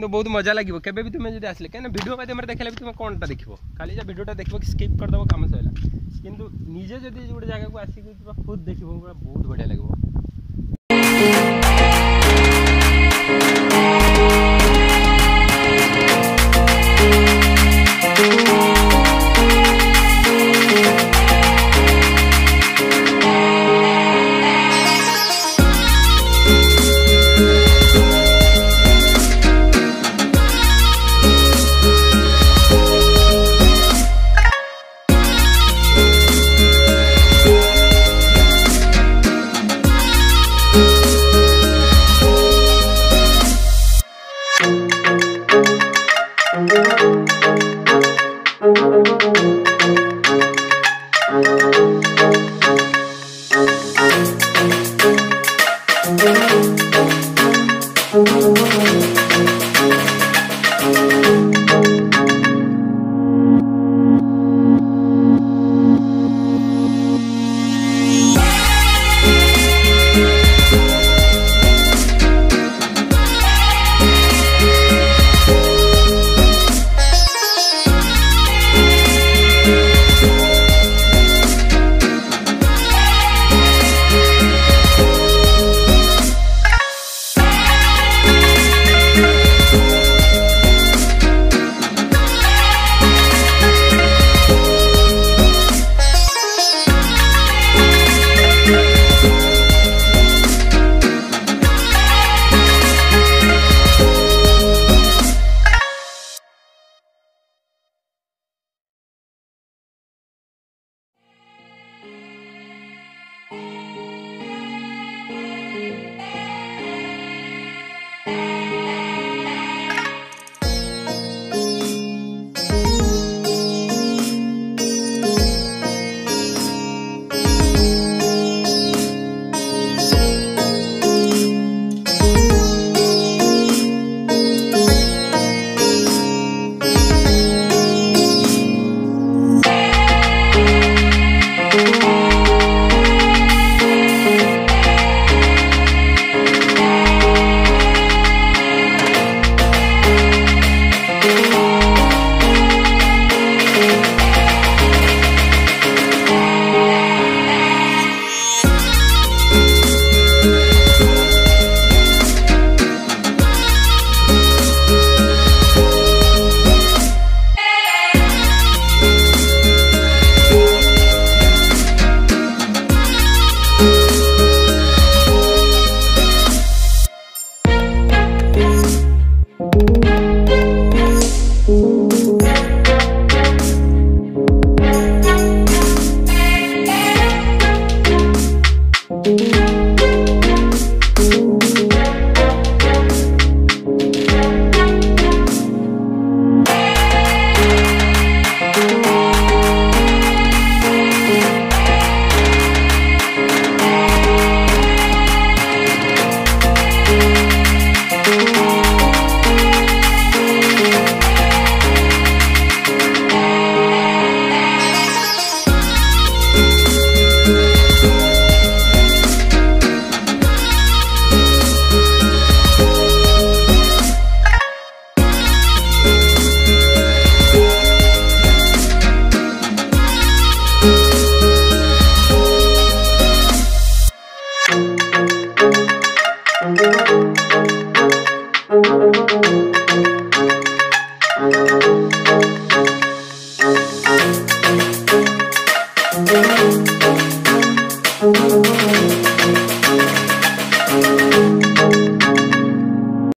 কিন্তু বহুত মজা লাগিব কেবেবি তুমি যদি আসিলে কেন ভিডিও মাধ্যমে দেখেলে তুমি কোনটা দেখিবো খালি যে ভিডিওটা দেখিবো কি স্কিপ কর দব কামে চাইলা কিন্তু নিজে যদি এই জায়গা কো আসি কুতবা खुद দেখিবো বহুত বড়িয়া লাগিব Música